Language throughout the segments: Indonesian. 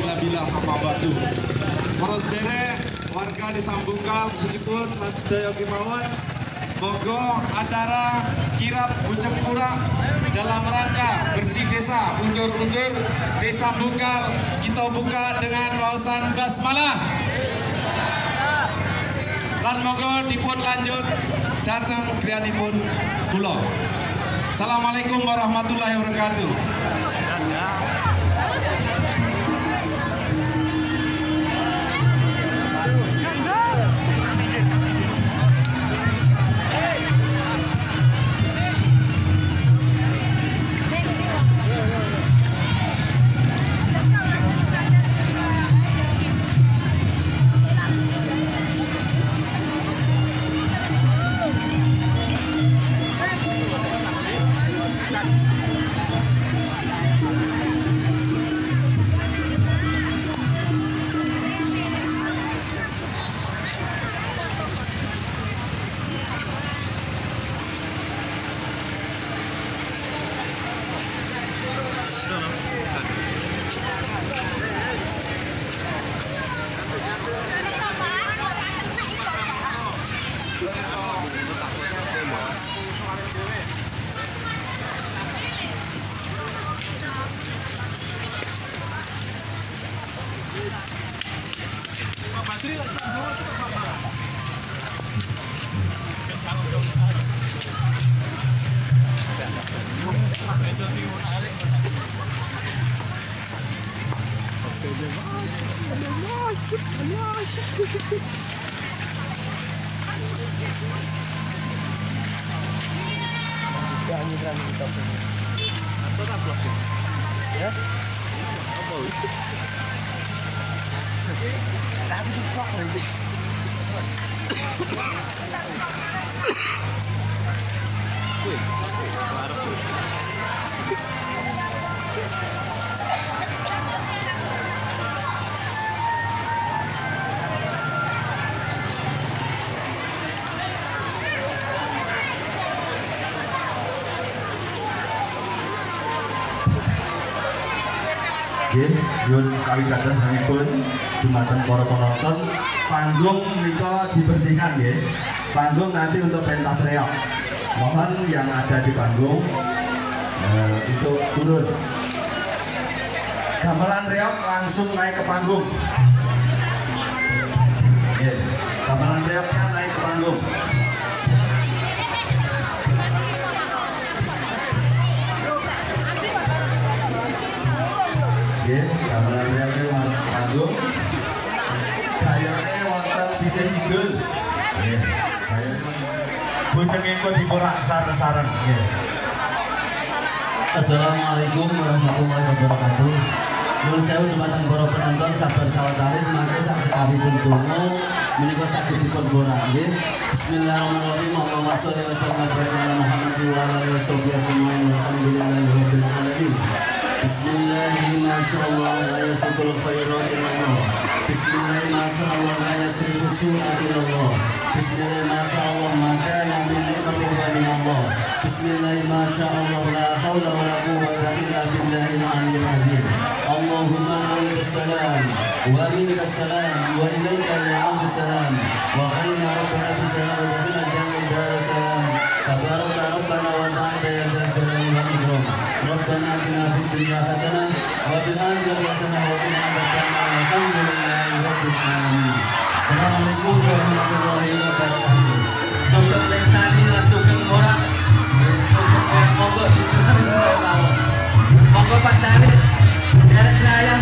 ila billah amma ba'du. Para sedherek warga Desa Bungkal khususipun lan sedaya kemawon Monggo acara kirap Buceng Pura dalam rangka bersih desa undur-undur Desa Bungkal kita buka dengan wawasan basmalah. Lan monggo dipun lanjut datang griyanipun kula. Assalamualaikum warahmatullahi wabarakatuh. Ya, ini kan kita punya. Atau apa Ya? Apa itu? sir. Sabi ko pa ako. Uy, parang Nggih, nyuwun kawigatén sanipun dumateng para penonton, panggung menika dibersihkan nggih. Panggung nanti untuk pentas reok. Mohon yang ada di panggung eh, untuk turun. Gamelan reok langsung naik ke panggung. Gamelan reoknya naik ke panggung. Nggih. Nggih. Assalamualaikum warahmatullahi wabarakatuh. Nuwun sewu dumateng para penonton sabar sawetawis mangke sak sekawi pun donga menika saged dipun borak nggih. Bismillahirrahmanirrahim. Allahumma sholli wa sallim ala Muhammad wa alihi washabihi ajmain. شاء الله لا يسوق الخير إلى الله بسم الله ما شاء الله لا يصرف السوء إلى الله بسم الله ما شاء الله ما كان من نعمة فمن الله بسم الله ما شاء الله لا حول ولا قوة إلا بالله العلي العظيم اللهم أنت السلام ومنك السلام وإليك يا عبد السلام وخلينا ربنا بسلامة في الجنة Rabbana atina fid dunya hasanah wa fil akhirati hasanah wa qina adzabannar. Alhamdulillahi rabbil alamin. Assalamualaikum warahmatullahi wabarakatuh. Sugeng pirsani lan sugeng orang sugeng orang monggo diterus mawon. Monggo Pak Carit derek saya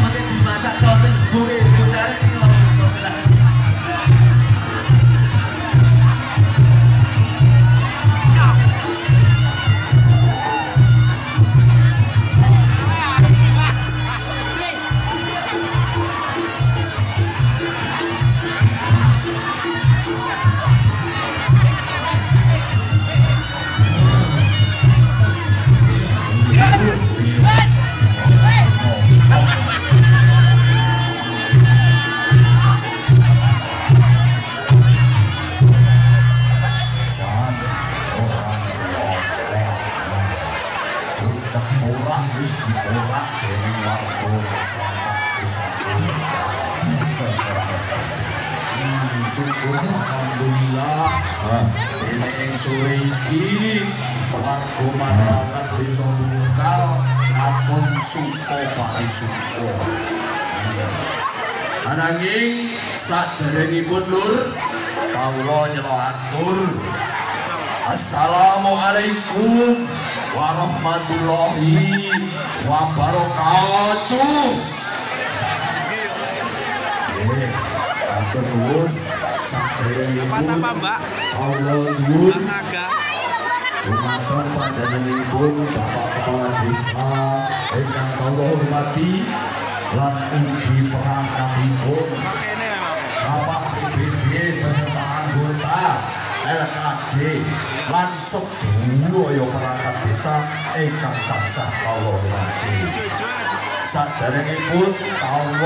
pecah murah wis diborak dening warga hmm, syukur alhamdulillah dening sore iki warga masyarakat desa lokal katon suko pak suko Ananging saat dari lur, kau lo atur. Assalamualaikum. Warahmatullahi wabarakatuh. Eh, atur nuwun saderengipun nuwun. Dumateng panjenenganipun Bapak Kepala Desa ingkang kawula hormati lan ugi perangkatipun. Bapak BPD beserta anggota LKD lan sedaya perangkat desa ingkang tansah kawula hormati. Jujur. Saderengipun kawula